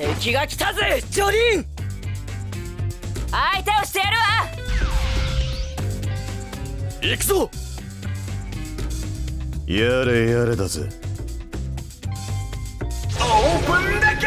敵が来たぜジョリン！相手をしてやるわ。行くぞ！やれやれだぜ。オープンだけ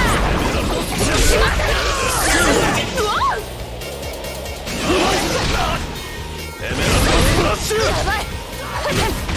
やばい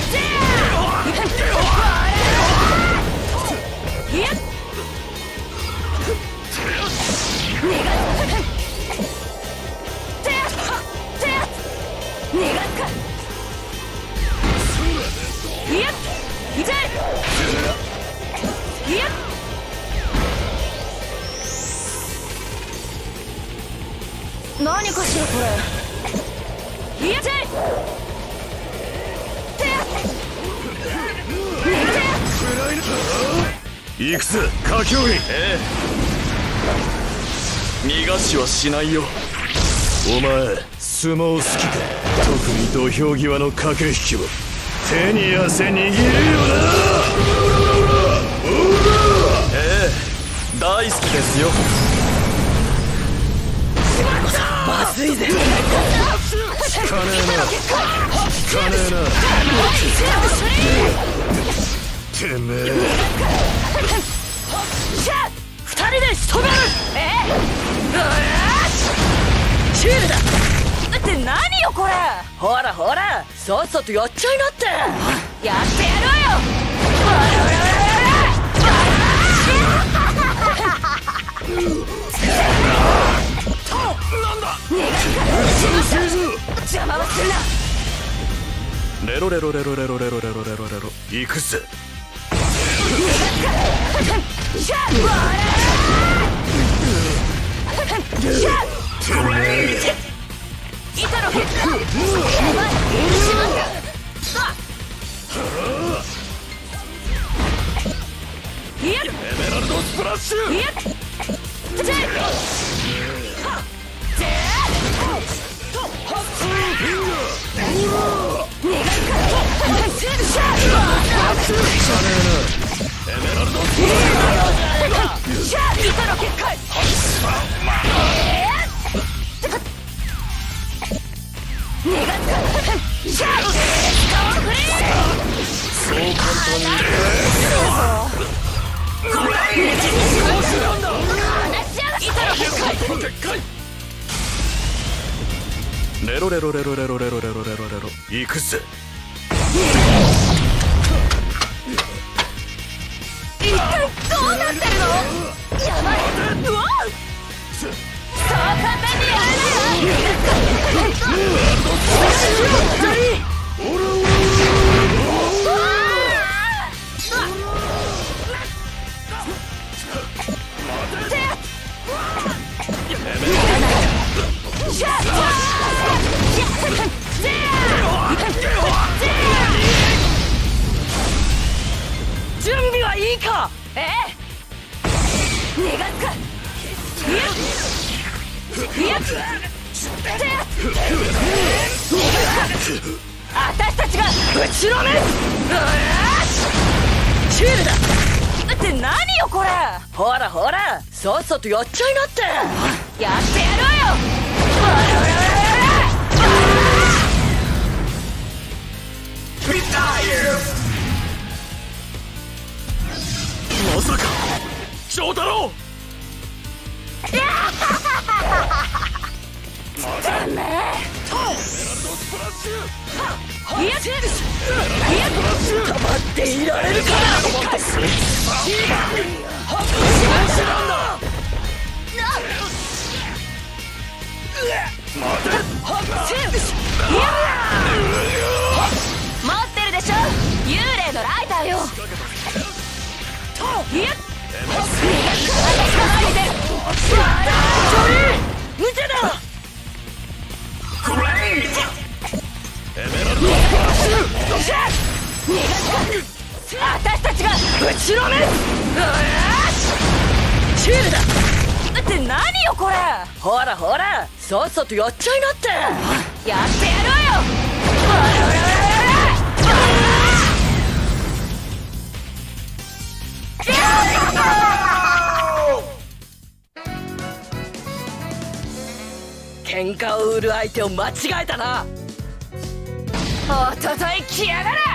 何かしらこれいやて行くぜ歌教員ええ逃がしはしないよお前相撲好きか特に土俵際の。駆け引きは手に汗握るよなええ大好きですよまずいぜ聞かねえな聞かねえなてめえ二人で仕留めるえシールだって何よこれほらほらさっさとやっちゃいなってやってやろうよ邪魔はするな。レロレロレロレロレロレロレロレロ行くぜ。エメラルドスプラッシュでっかいレロレロレロレロレロレロレロレロ行くぜ一体どうなってるのやばいうわそう簡単にやれないよいか。ええ。逃がすか。いやいや。っ私たちがぶちのめるうわーシールだって何よこれほらほらさっさとや。っちゃいなってや。ってめまっていられるか逃がすか私たちがぶちのめよしシールだ。って何よこれ。ほらほらさっさとやっちゃいなって。やってやろうよ。ほらほら喧嘩を売る相手を間違えたな。おととい来やがれ。